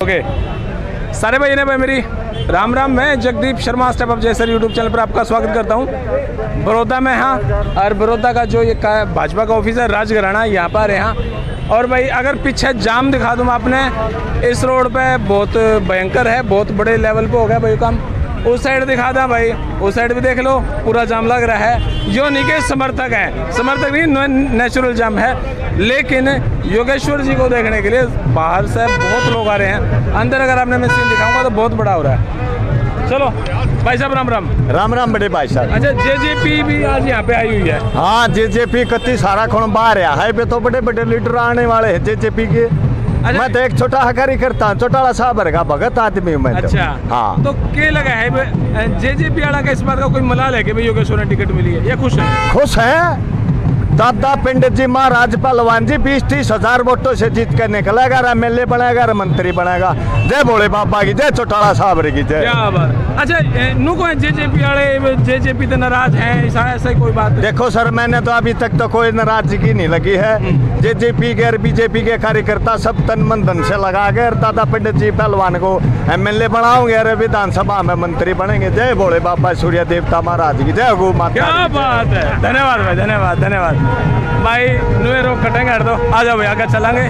Okay सारे भाई ने भाई मेरी राम राम। मैं Jagdeep Sharma step up जैसर YouTube channel पर आपका स्वागत करता हूँ। बड़ौदा में हाँ और बड़ौदा का जो ये भाजपा का ऑफ़िस है राजघराना यहाँ पर है यहाँ और भाई, अगर पीछे जाम दिखा दूँ आपने, इस रोड पे बहुत भयंकर है, बहुत बड़े लेवल पे हो गया भाई काम। उस साइड दिखा था भाई। उस साइड भी देख लो पूरा जाम लग रहा है। जो निके समर्थक है। समर्थक भी नेचुरल जाम है। लेकिन योगेश्वर जी को देखने के लिए बाहर से बहुत लोग आ रहे हैं। अंदर अगर आपने मैं सीन दिखाऊँगा तो बहुत बड़ा हो रहा है। चलो भाई साहब राम राम राम राम बड़े भाई साहब। अच्छा जेजेपी भी आज यहाँ पे आई हुई है। हाँ जेजेपी कत्ती सारा खून बाहर है। पे तो बड़े बड़े लीडर आने वाले हैं। जेजेपी के अच्छा। मैं तो एक छोटा हकारी करता हूँ चौटाला साहब का भगत आदमी हूँ मैं तो। अच्छा। हाँ। तो क्या लगा है? जे जे पी का इस बात का कोई मलाल है कि भाई योगेश्वर ने टिकट मिली है? या खुश है? खुश है? दादा पंडित जी महाराज पहलवान जी बीस तीस हज़ार वोटों से जीत कर निकलेगा एम एल ए बनेगा मंत्री बनेगा। जय भोले बाबा की जय चौटाला साहब की जय। क्या बात। अच्छा ए, नु को जेजेपी वाले जेजेपी तो नाराज़ हैं ऐसा ऐसा कोई बात देखो सर मैंने तो अभी तक तो कोई नाराज़गी नहीं लगी है। जे जेजेपी के और बीजेपी के कार्यकर्ता सब तन मन धन से लगा के दादा पंडित जी पहलवान को एमएलए बनाओगे अरे विधानसभा में मंत्री बनेंगे। जय भोले बाबा सूर्य देवता महाराज की जय गौ माता क्या बात है। धन्यवाद भाई धन्यवाद धन्यवाद। भाई नुए रोक कटेंगे हट दो आ जाओ भैया आगे चलेंगे।